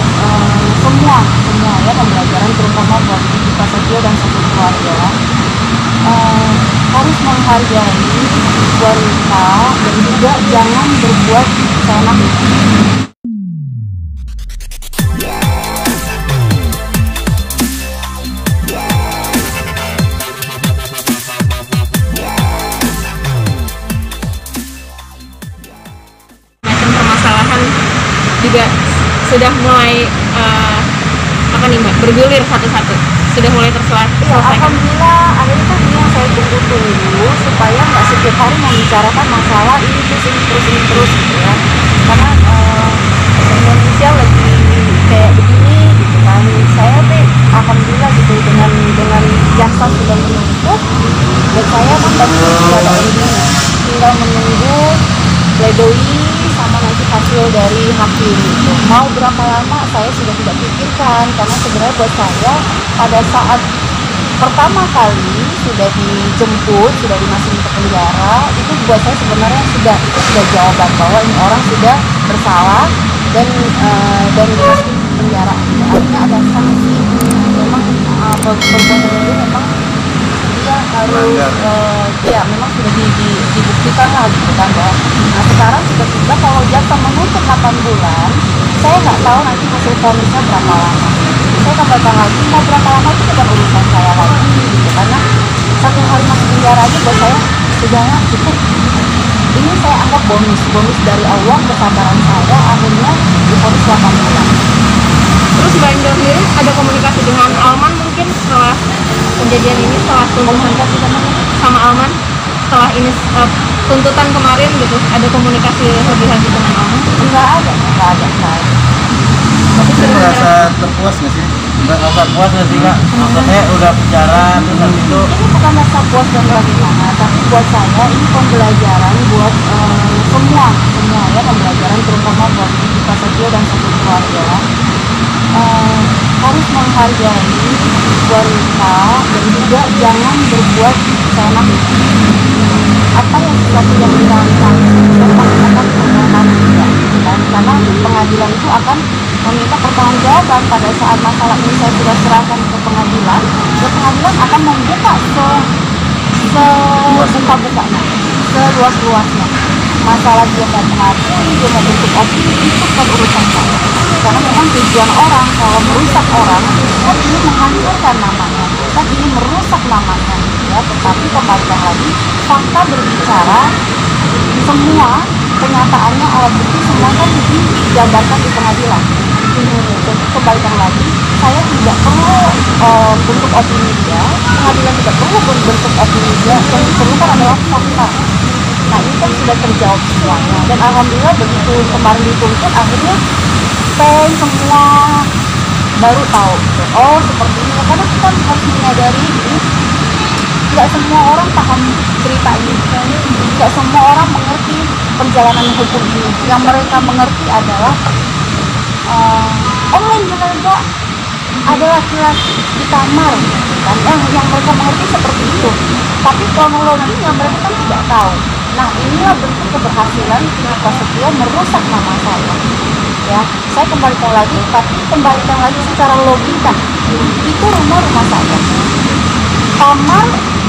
buat eh, semua semua ya pembelajaran terutama buat kita Setio dan satu keluarga. Eh, harus menghargai wanita dan juga jangan berbuat permasalahan juga sudah mulai eh, apa nih mbak bergulir satu-satu sudah mulai terselesaikan Iya, alhamdulillah akhirnya kan ini yang saya tunggu-tunggu supaya nggak setiap hari membicarakan masalah ini terus ini terus ini terus gitu ya. Karena eh, Indonesia lagi kayak begini gitu kan. Saya sih alhamdulillah gitu dengan dengan jaksa sudah menuntut dan saya kan sudah ada endingnya. Tinggal menunggu pledoi sama hasil dari hakim gitu. Mau berapa lama saya sudah tidak pikirkan karena sebenarnya buat saya pada saat pertama kali sudah dijemput, sudah dimasukin ke penjara, itu buat saya sebenarnya sudah itu sudah jawaban bahwa ini orang sudah bersalah dan eh, dan dimasukin ke penjara. Artinya ada sanksi. Memang per- perbuatan itu memang dia harus eh, ya memang sudah di, di- dibuktikan lah gitu kan bahwa tiba-tiba kalau jaksa menuntut 8 bulan saya nggak tahu nanti hasil vonisnya berapa lama. Saya kembalikan lagi mau berapa lama itu bukan urusan saya lagi gitu. Karena satu hari masuk penjara aja buat saya sudahnya cukup. Ini saya anggap bonus bonus dari Allah kesabaran saya akhirnya difonis 8 bulan. Terus mbak Angel sendiri ada komunikasi dengan Alman mungkin setelah kejadian ini setelah tuntutan sama Alman setelah ini eh, tuntutan kemarin gitu ada komunikasi lebih lanjut dengan Alman nggak ada nggak ada nggak ada. Tapi Saya merasa terpuas nggak sih? Merasa puas nggak sih kak? Maksudnya udah bicara terus habis itu ini bukan rasa puas dan bagaimana tapi buat saya ini pembelajaran buat eh, semua semua ya pembelajaran terutama buat kita Setio dan satu keluarga. Eh, harus menghargai wanita dan juga jangan berbuat seenaknya apa yang sesuatu yang dirancang memang akan berjalan tidak kan karena pengadilan itu akan pertanggungjawaban pada saat masalah ini saya sudah serahkan ke pengadilan ya pengadilan akan membuka se sebuka bukanya seluas luasnya masalah dia mau mengadili dia mau bentuk opini itu bukan urusan saya. Karena memang tujuan orang kalau merusak orang kan ingin menghancurkan namanya kan ingin merusak namanya. Ya tetapi kembalikan lagi fakta berbicara semua kenyataannya alat bukti semua kan dijabarkan di pengadilan jadi kembalikan lagi saya tidak perlu eh, bentuk opini dia pengadilan tidak perlu bentuk opini dia yang diperlukan adalah fakta. Nah ini kan sudah terjawab semuanya. Dan alhamdulillah begitu kemarin dituntut akhirnya pen semua baru tahu. Gitu. oh seperti ini. Karena kita harus menyadari ini. Tidak semua orang paham cerita ini. Tidak semua orang mengerti perjalanan hukum ini. Yang mereka mengerti adalah jaga ada laki-laki di kamar. Kan yang yang mereka mengerti seperti itu. Tapi kronologinya mereka kan tidak tahu. Nah inilah bentuk keberhasilan Pak Setio merusak nama saya. Ya saya kembalikan lagi tapi kembalikan lagi secara logika. Itu rumah rumah saya. Kamar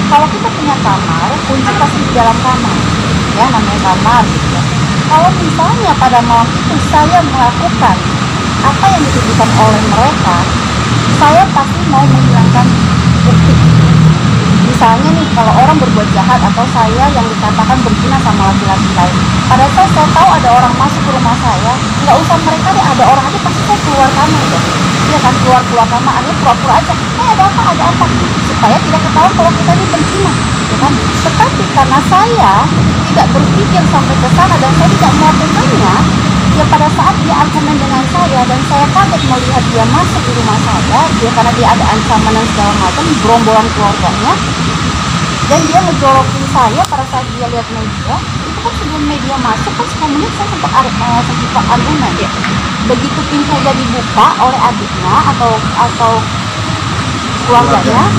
kalau kita punya kamar kunci pasti di dalam kamar. Ya namanya kamar. Gitu kalau misalnya pada malam itu saya melakukan apa yang ditujukan oleh mereka saya pasti mau menghilangkan bukti. Misalnya nih kalau orang berbuat jahat atau saya yang dikatakan berzina sama laki-laki lain. Pada saat saya tahu ada orang masuk ke rumah saya nggak usah mereka deh ada orang aja pasti saya keluar kamar deh. Iya kan keluar keluar kamar aja pura-pura aja eh ada apa ada apa? Supaya tidak ketahuan kalau kita ini berzina ya kan? Tetapi karena saya tidak berpikir sampai ke sana dan saya tidak melakukannya ya pada saat dia argumen dengan saya dan saya kaget melihat dia masuk di rumah saya dia karena dia ada ancaman dan segala macam gerombolan keluarganya. Dan dia ngejorokin saya pada saat dia lihat media. Itu kan sebelum media masuk kan 10 menit saya sempat eh, sempat argumen ya. Begitu pintunya dibuka oleh adiknya atau atau keluarganya